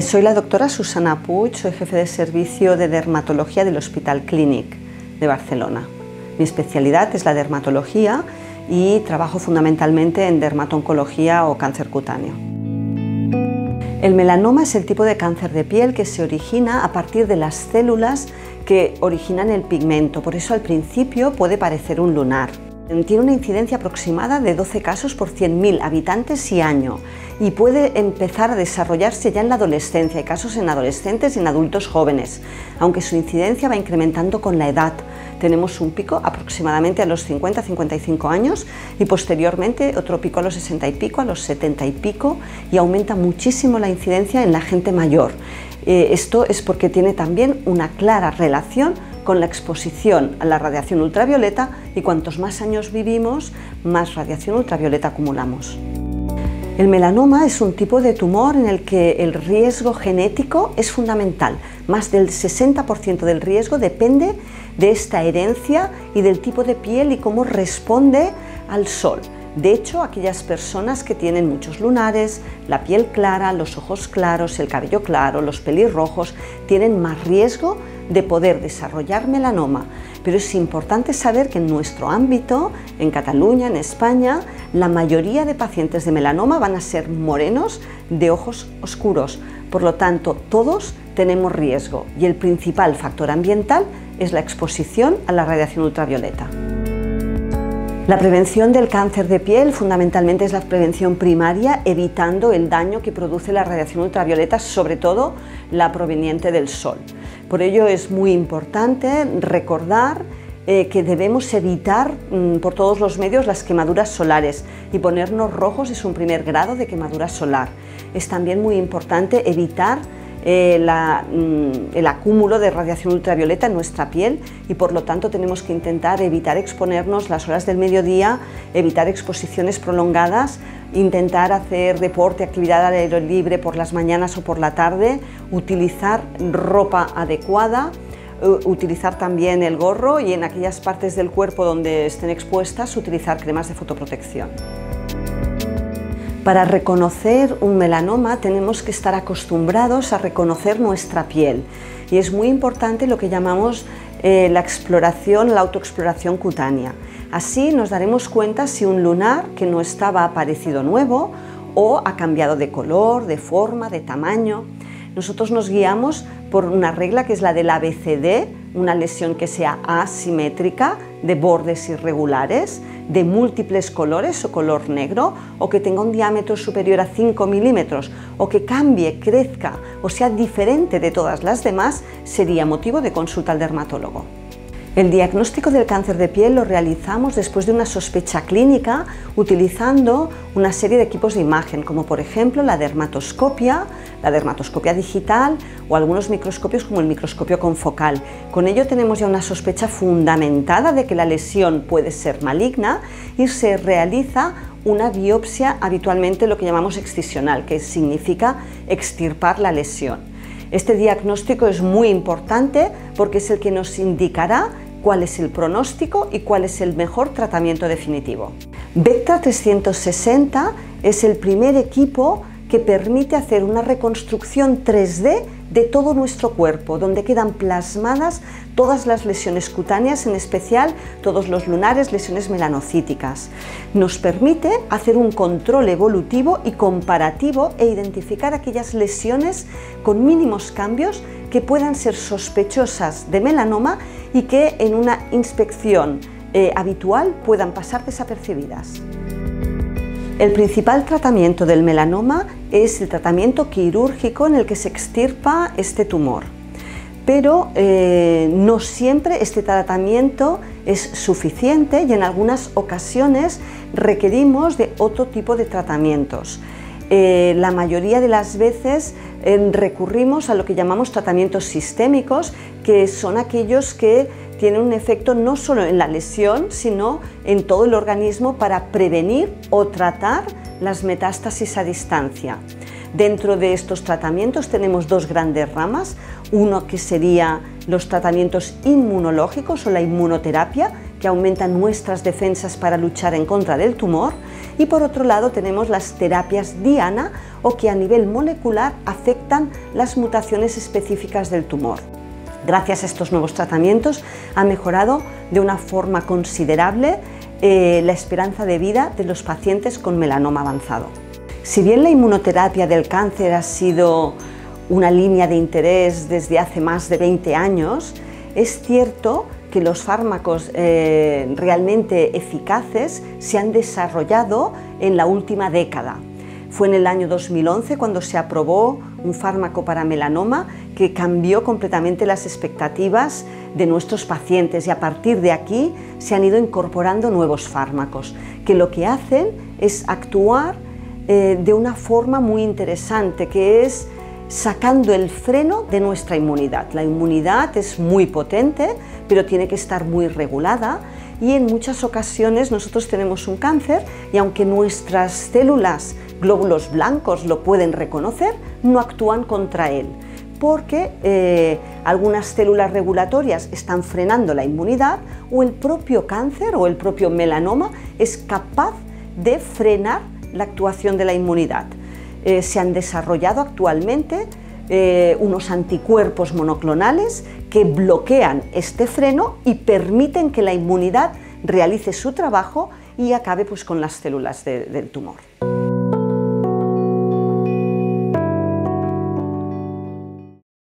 Soy la doctora Susana Puig, soy jefe de servicio de dermatología del Hospital Clínic de Barcelona. Mi especialidad es la dermatología y trabajo fundamentalmente en dermatoncología o cáncer cutáneo. El melanoma es el tipo de cáncer de piel que se origina a partir de las células que originan el pigmento, por eso al principio puede parecer un lunar. Tiene una incidencia aproximada de 12 casos por 100.000 habitantes y año y puede empezar a desarrollarse ya en la adolescencia. Hay casos en adolescentes y en adultos jóvenes, aunque su incidencia va incrementando con la edad. Tenemos un pico aproximadamente a los 50-55 años y posteriormente otro pico a los 60 y pico, a los 70 y pico y aumenta muchísimo la incidencia en la gente mayor. Eh, esto es porque tiene también una clara relación con la exposición a la radiación ultravioleta y cuantos más años vivimos, más radiación ultravioleta acumulamos. El melanoma es un tipo de tumor en el que el riesgo genético es fundamental. Más del 60% del riesgo depende de esta herencia y del tipo de piel y cómo responde al sol. De hecho, aquellas personas que tienen muchos lunares, la piel clara, los ojos claros, el cabello claro, los pelirrojos, tienen más riesgo de poder desarrollar melanoma, pero es importante saber que en nuestro ámbito, en Cataluña, en España, la mayoría de pacientes de melanoma van a ser morenos de ojos oscuros. Por lo tanto, todos tenemos riesgo y el principal factor ambiental es la exposición a la radiación ultravioleta. La prevención del cáncer de piel fundamentalmente es la prevención primaria, evitando el daño que produce la radiación ultravioleta, sobre todo la proveniente del sol. Por ello es muy importante recordar eh, que debemos evitar mm, por todos los medios las quemaduras solares y ponernos rojos es un primer grado de quemadura solar. Es también muy importante evitar eh, mm, el acúmulo de radiación ultravioleta en nuestra piel y por lo tanto tenemos que intentar evitar exponernos las horas del mediodía, evitar exposiciones prolongadas, intentar hacer deporte, actividad al aire libre por las mañanas o por la tarde, utilizar ropa adecuada, utilizar también el gorro y en aquellas partes del cuerpo donde estén expuestas utilizar cremas de fotoprotección. Para reconocer un melanoma tenemos que estar acostumbrados a reconocer nuestra piel y es muy importante lo que llamamos eh, la exploración, la autoexploración cutánea. Así nos daremos cuenta si un lunar que no estaba aparecido nuevo o ha cambiado de color, de forma, de tamaño. Nosotros nos guiamos por una regla que es la del ABCD, una lesión que sea asimétrica, de bordes irregulares, de múltiples colores o color negro, o que tenga un diámetro superior a 5 milímetros, o que cambie, crezca o sea diferente de todas las demás, sería motivo de consulta al dermatólogo. El diagnóstico del cáncer de piel lo realizamos después de una sospecha clínica utilizando una serie de equipos de imagen, como por ejemplo la dermatoscopia, la dermatoscopia digital o algunos microscopios como el microscopio confocal. Con ello tenemos ya una sospecha fundamentada de que la lesión puede ser maligna y se realiza una biopsia habitualmente lo que llamamos excisional, que significa extirpar la lesión. Este diagnóstico es muy importante porque es el que nos indicará cuál es el pronóstico y cuál es el mejor tratamiento definitivo. Vectra 360 es el primer equipo que permite hacer una reconstrucción 3D de todo nuestro cuerpo, donde quedan plasmadas todas las lesiones cutáneas, en especial todos los lunares, lesiones melanocíticas. Nos permite hacer un control evolutivo y comparativo e identificar aquellas lesiones con mínimos cambios que puedan ser sospechosas de melanoma y que en una inspección eh, habitual puedan pasar desapercibidas. El principal tratamiento del melanoma es el tratamiento quirúrgico en el que se extirpa este tumor, pero eh, no siempre este tratamiento es suficiente y en algunas ocasiones requerimos de otro tipo de tratamientos. Eh, la mayoría de las veces eh, recurrimos a lo que llamamos tratamientos sistémicos, que son aquellos que tienen un efecto no solo en la lesión, sino en todo el organismo para prevenir o tratar las metástasis a distancia. Dentro de estos tratamientos tenemos dos grandes ramas, uno que sería los tratamientos inmunológicos o la inmunoterapia, que aumentan nuestras defensas para luchar en contra del tumor, Y por otro lado tenemos las terapias diana o que a nivel molecular afectan las mutaciones específicas del tumor. Gracias a estos nuevos tratamientos ha mejorado de una forma considerable eh, la esperanza de vida de los pacientes con melanoma avanzado. Si bien la inmunoterapia del cáncer ha sido una línea de interés desde hace más de 20 años, es cierto que los fármacos eh, realmente eficaces se han desarrollado en la última década. Fue en el año 2011 cuando se aprobó un fármaco para melanoma que cambió completamente las expectativas de nuestros pacientes y a partir de aquí se han ido incorporando nuevos fármacos que lo que hacen es actuar eh, de una forma muy interesante que es sacando el freno de nuestra inmunidad. La inmunidad es muy potente, pero tiene que estar muy regulada y en muchas ocasiones nosotros tenemos un cáncer y aunque nuestras células glóbulos blancos lo pueden reconocer, no actúan contra él, porque eh, algunas células regulatorias están frenando la inmunidad o el propio cáncer o el propio melanoma es capaz de frenar la actuación de la inmunidad. Eh, se han desarrollado actualmente eh, unos anticuerpos monoclonales que bloquean este freno y permiten que la inmunidad realice su trabajo y acabe pues, con las células del tumor.